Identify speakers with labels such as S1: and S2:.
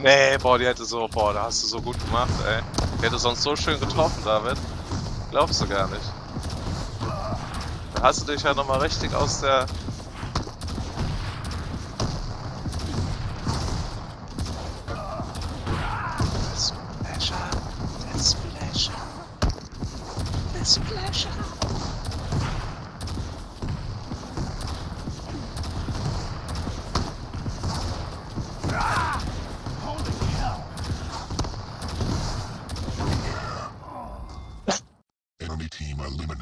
S1: Nee, boah, die hätte so, boah, da hast du so gut gemacht, ey. Die hätte sonst so schön getroffen, David. Glaubst du gar nicht. Da hast du dich ja nochmal richtig aus der... That's pleasure. That's pleasure. That's pleasure. team eliminated.